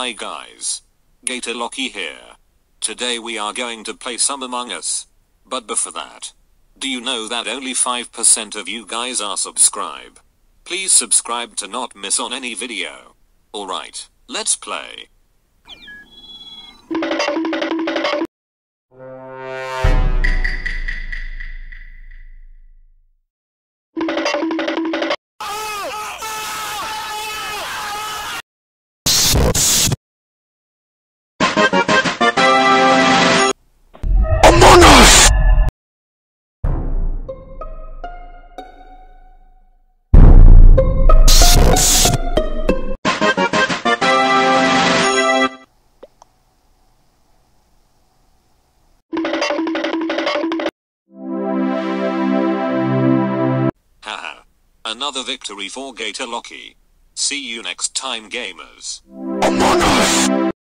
Hi guys. Gator Loki here. Today we are going to play some Among Us. But before that, do you know that only 5% of you guys are subscribe? Please subscribe to not miss on any video. Alright, let's play. another victory for Gator Loki. See you next time gamers. Among Us!